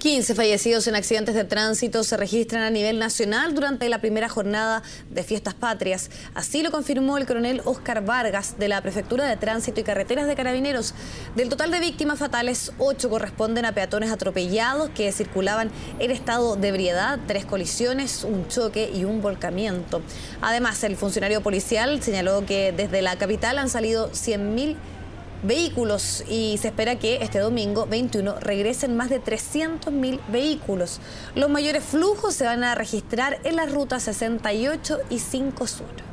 15 fallecidos en accidentes de tránsito se registran a nivel nacional durante la primera jornada de Fiestas Patrias. Así lo confirmó el coronel Oscar Vargas de la Prefectura de Tránsito y Carreteras de Carabineros. Del total de víctimas fatales, 8 corresponden a peatones atropellados que circulaban en estado de ebriedad, tres colisiones, un choque y un volcamiento. Además, el funcionario policial señaló que desde la capital han salido 100.000 vehículos y se espera que este domingo 21 regresen más de 300.000 vehículos. Los mayores flujos se van a registrar en las rutas 68 y 5 Sur.